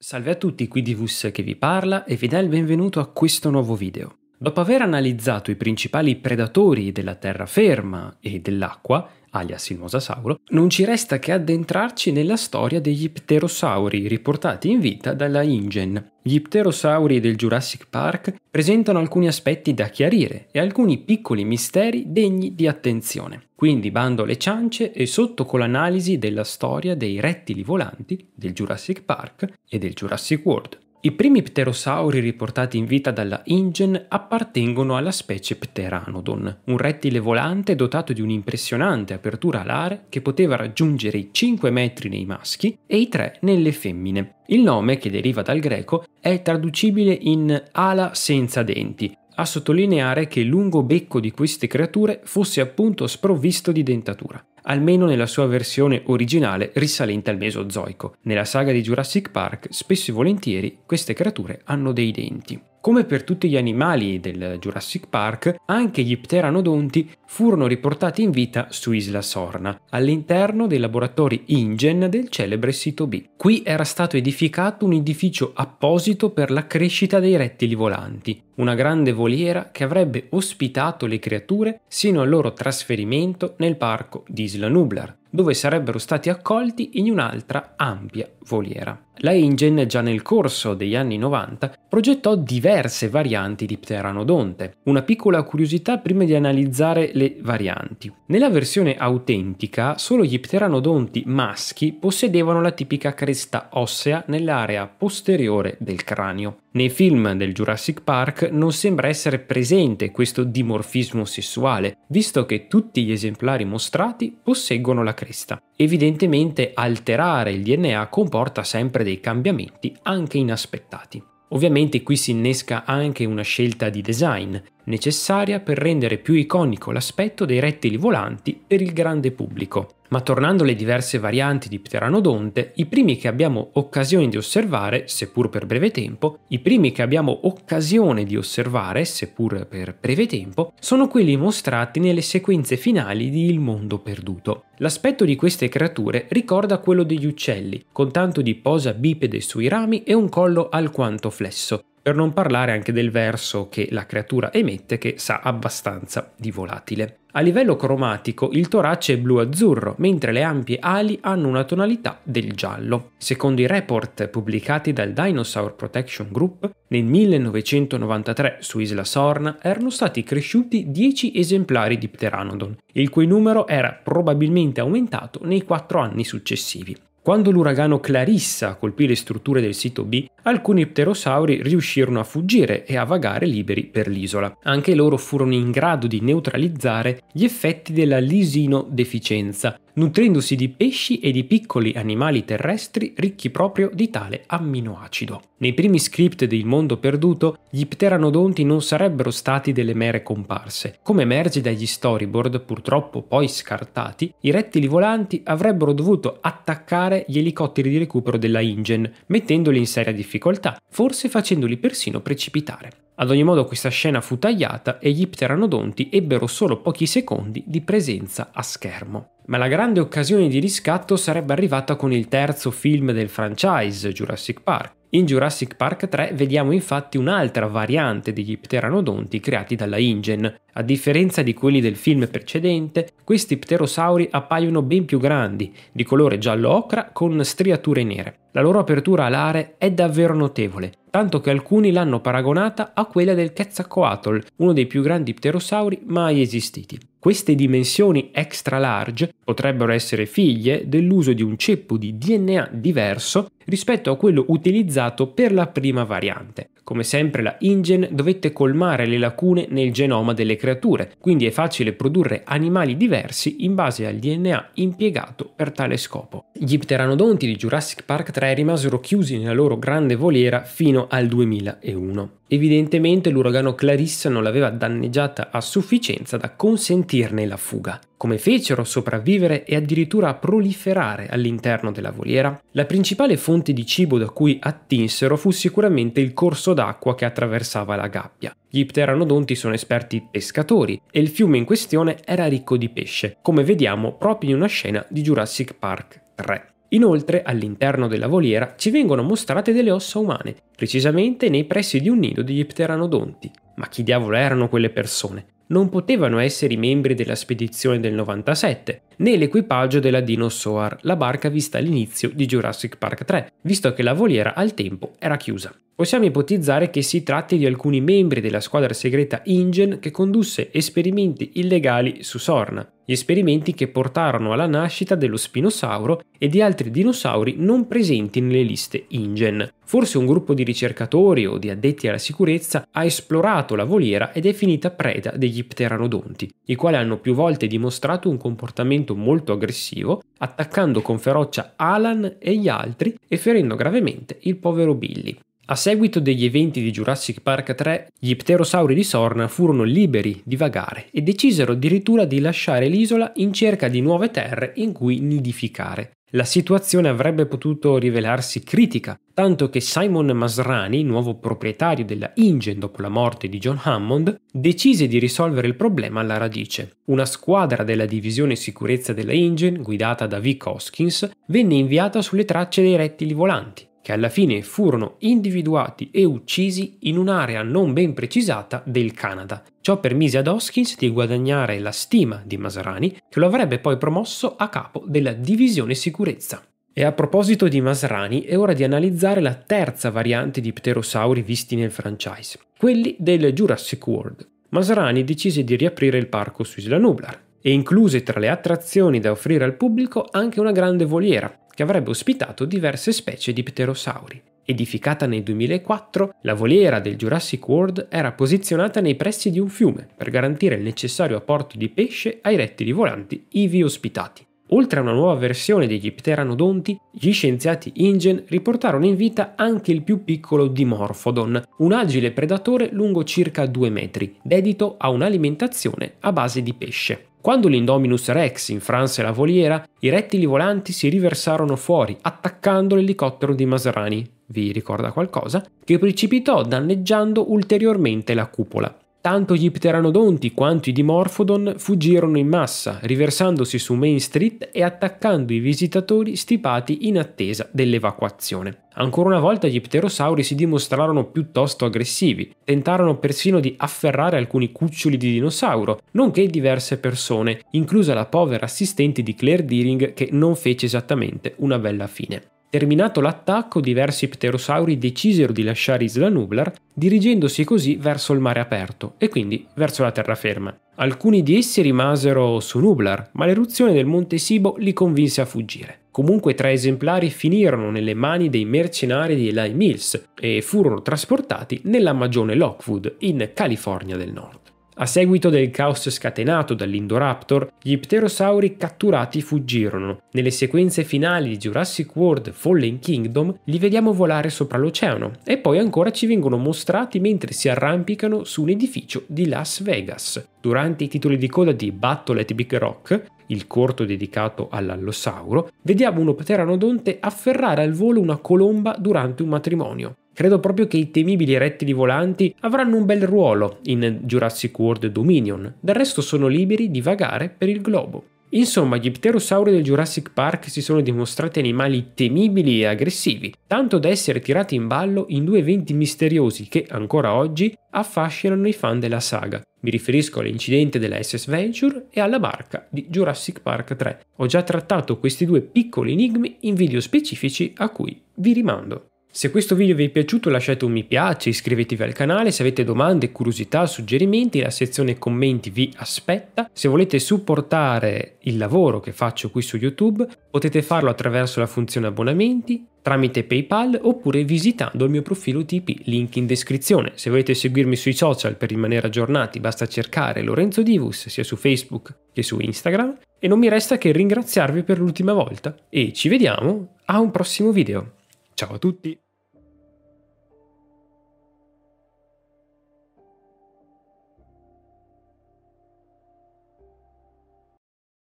Salve a tutti, qui Divus che vi parla e vi dà il benvenuto a questo nuovo video. Dopo aver analizzato i principali predatori della terraferma e dell'acqua, alias il mosasauro, non ci resta che addentrarci nella storia degli pterosauri riportati in vita dalla InGen. Gli pterosauri del Jurassic Park presentano alcuni aspetti da chiarire e alcuni piccoli misteri degni di attenzione. Quindi bando le ciance e sotto con l'analisi della storia dei rettili volanti del Jurassic Park e del Jurassic World. I primi pterosauri riportati in vita dalla InGen appartengono alla specie Pteranodon, un rettile volante dotato di un'impressionante apertura alare che poteva raggiungere i 5 metri nei maschi e i 3 nelle femmine. Il nome, che deriva dal greco, è traducibile in ala senza denti, a sottolineare che il lungo becco di queste creature fosse appunto sprovvisto di dentatura almeno nella sua versione originale risalente al Mesozoico. Nella saga di Jurassic Park, spesso e volentieri, queste creature hanno dei denti. Come per tutti gli animali del Jurassic Park, anche gli pteranodonti furono riportati in vita su Isla Sorna, all'interno dei laboratori InGen del celebre sito B. Qui era stato edificato un edificio apposito per la crescita dei rettili volanti, una grande voliera che avrebbe ospitato le creature sino al loro trasferimento nel parco di Isla Nublar, dove sarebbero stati accolti in un'altra ampia voliera. La InGen già nel corso degli anni 90 progettò diverse varianti di pteranodonte. Una piccola curiosità prima di analizzare le varianti. Nella versione autentica solo gli pteranodonti maschi possedevano la tipica cresta ossea nell'area posteriore del cranio. Nei film del Jurassic Park non sembra essere presente questo dimorfismo sessuale, visto che tutti gli esemplari mostrati posseggono la cresta. Evidentemente alterare il DNA comporta sempre dei cambiamenti anche inaspettati. Ovviamente qui si innesca anche una scelta di design, necessaria per rendere più iconico l'aspetto dei rettili volanti per il grande pubblico. Ma tornando alle diverse varianti di pteranodonte, i primi che abbiamo occasione di osservare, seppur per breve tempo, i primi che abbiamo occasione di osservare, seppur per breve tempo, sono quelli mostrati nelle sequenze finali di Il mondo perduto. L'aspetto di queste creature ricorda quello degli uccelli, con tanto di posa bipede sui rami e un collo alquanto flesso, per non parlare anche del verso che la creatura emette che sa abbastanza di volatile. A livello cromatico il torace è blu-azzurro, mentre le ampie ali hanno una tonalità del giallo. Secondo i report pubblicati dal Dinosaur Protection Group, nel 1993 su Isla Sorna erano stati cresciuti 10 esemplari di Pteranodon, il cui numero era probabilmente aumentato nei 4 anni successivi. Quando l'uragano Clarissa colpì le strutture del sito B, alcuni pterosauri riuscirono a fuggire e a vagare liberi per l'isola. Anche loro furono in grado di neutralizzare gli effetti della lisinodeficienza, nutrendosi di pesci e di piccoli animali terrestri ricchi proprio di tale amminoacido. Nei primi script del mondo perduto, gli pteranodonti non sarebbero stati delle mere comparse. Come emerge dagli storyboard, purtroppo poi scartati, i rettili volanti avrebbero dovuto attaccare gli elicotteri di recupero della InGen, mettendoli in seria difficoltà, forse facendoli persino precipitare. Ad ogni modo questa scena fu tagliata e gli pteranodonti ebbero solo pochi secondi di presenza a schermo. Ma la grande occasione di riscatto sarebbe arrivata con il terzo film del franchise, Jurassic Park. In Jurassic Park 3 vediamo infatti un'altra variante degli pteranodonti creati dalla InGen. A differenza di quelli del film precedente, questi pterosauri appaiono ben più grandi, di colore giallo ocra con striature nere. La loro apertura alare è davvero notevole, tanto che alcuni l'hanno paragonata a quella del Quetzalcoatl, uno dei più grandi pterosauri mai esistiti. Queste dimensioni extra large potrebbero essere figlie dell'uso di un ceppo di DNA diverso rispetto a quello utilizzato per la prima variante. Come sempre la InGen dovette colmare le lacune nel genoma delle creature, quindi è facile produrre animali diversi in base al DNA impiegato per tale scopo. Gli pteranodonti di Jurassic Park 3 rimasero chiusi nella loro grande voliera fino al 2001. Evidentemente l'uragano Clarissa non l'aveva danneggiata a sufficienza da consentirne la fuga. Come fecero sopravvivere e addirittura proliferare all'interno della voliera? La principale fonte di cibo da cui attinsero fu sicuramente il corso d'acqua che attraversava la gabbia. Gli pteranodonti sono esperti pescatori e il fiume in questione era ricco di pesce, come vediamo proprio in una scena di Jurassic Park 3. Inoltre, all'interno della voliera ci vengono mostrate delle ossa umane, precisamente nei pressi di un nido di pteranodonti. Ma chi diavolo erano quelle persone? non potevano essere i membri della spedizione del 97, né l'equipaggio della Dinosaur, la barca vista all'inizio di Jurassic Park 3, visto che la voliera al tempo era chiusa. Possiamo ipotizzare che si tratti di alcuni membri della squadra segreta InGen che condusse esperimenti illegali su Sorna, gli esperimenti che portarono alla nascita dello spinosauro e di altri dinosauri non presenti nelle liste InGen. Forse un gruppo di ricercatori o di addetti alla sicurezza ha esplorato la voliera ed è finita preda degli pteranodonti, i quali hanno più volte dimostrato un comportamento molto aggressivo, attaccando con ferocia Alan e gli altri e ferendo gravemente il povero Billy. A seguito degli eventi di Jurassic Park 3, gli pterosauri di Sorna furono liberi di vagare e decisero addirittura di lasciare l'isola in cerca di nuove terre in cui nidificare. La situazione avrebbe potuto rivelarsi critica, tanto che Simon Masrani, nuovo proprietario della InGen dopo la morte di John Hammond, decise di risolvere il problema alla radice. Una squadra della divisione sicurezza della InGen, guidata da Vic Hoskins, venne inviata sulle tracce dei rettili volanti che alla fine furono individuati e uccisi in un'area non ben precisata del Canada. Ciò permise ad Hoskins di guadagnare la stima di Masrani, che lo avrebbe poi promosso a capo della divisione sicurezza. E a proposito di Masrani, è ora di analizzare la terza variante di pterosauri visti nel franchise, quelli del Jurassic World. Masrani decise di riaprire il parco su Isla Nublar e incluse tra le attrazioni da offrire al pubblico anche una grande voliera, che avrebbe ospitato diverse specie di pterosauri. Edificata nel 2004, la voliera del Jurassic World era posizionata nei pressi di un fiume per garantire il necessario apporto di pesce ai rettili volanti ivi ospitati. Oltre a una nuova versione degli pteranodonti, gli scienziati InGen riportarono in vita anche il più piccolo Dimorphodon, un agile predatore lungo circa 2 metri, dedito a un'alimentazione a base di pesce. Quando l'Indominus Rex infranse la voliera, i rettili volanti si riversarono fuori, attaccando l'elicottero di Masrani, vi ricorda qualcosa, che precipitò danneggiando ulteriormente la cupola. Tanto gli pteranodonti quanto i dimorphodon fuggirono in massa, riversandosi su Main Street e attaccando i visitatori stipati in attesa dell'evacuazione. Ancora una volta gli pterosauri si dimostrarono piuttosto aggressivi, tentarono persino di afferrare alcuni cuccioli di dinosauro, nonché diverse persone, inclusa la povera assistente di Claire Deering che non fece esattamente una bella fine. Terminato l'attacco, diversi pterosauri decisero di lasciare Isla Nublar, dirigendosi così verso il mare aperto e quindi verso la terraferma. Alcuni di essi rimasero su Nublar, ma l'eruzione del monte Sibo li convinse a fuggire. Comunque tre esemplari finirono nelle mani dei mercenari di Eli Mills e furono trasportati nella magione Lockwood in California del Nord. A seguito del caos scatenato dall'Indoraptor, gli pterosauri catturati fuggirono. Nelle sequenze finali di Jurassic World Fallen Kingdom li vediamo volare sopra l'oceano e poi ancora ci vengono mostrati mentre si arrampicano su un edificio di Las Vegas. Durante i titoli di coda di Battle at Big Rock, il corto dedicato all'allosauro, vediamo uno pteranodonte afferrare al volo una colomba durante un matrimonio. Credo proprio che i temibili rettili volanti avranno un bel ruolo in Jurassic World Dominion, del resto sono liberi di vagare per il globo. Insomma, gli pterosauri del Jurassic Park si sono dimostrati animali temibili e aggressivi, tanto da essere tirati in ballo in due eventi misteriosi che, ancora oggi, affascinano i fan della saga. Mi riferisco all'incidente della SS Venture e alla barca di Jurassic Park 3. Ho già trattato questi due piccoli enigmi in video specifici a cui vi rimando. Se questo video vi è piaciuto lasciate un mi piace, iscrivetevi al canale, se avete domande, curiosità, suggerimenti la sezione commenti vi aspetta. Se volete supportare il lavoro che faccio qui su YouTube potete farlo attraverso la funzione abbonamenti, tramite PayPal oppure visitando il mio profilo TP, link in descrizione. Se volete seguirmi sui social per rimanere aggiornati basta cercare Lorenzo Divus sia su Facebook che su Instagram e non mi resta che ringraziarvi per l'ultima volta e ci vediamo a un prossimo video. Ciao a tutti!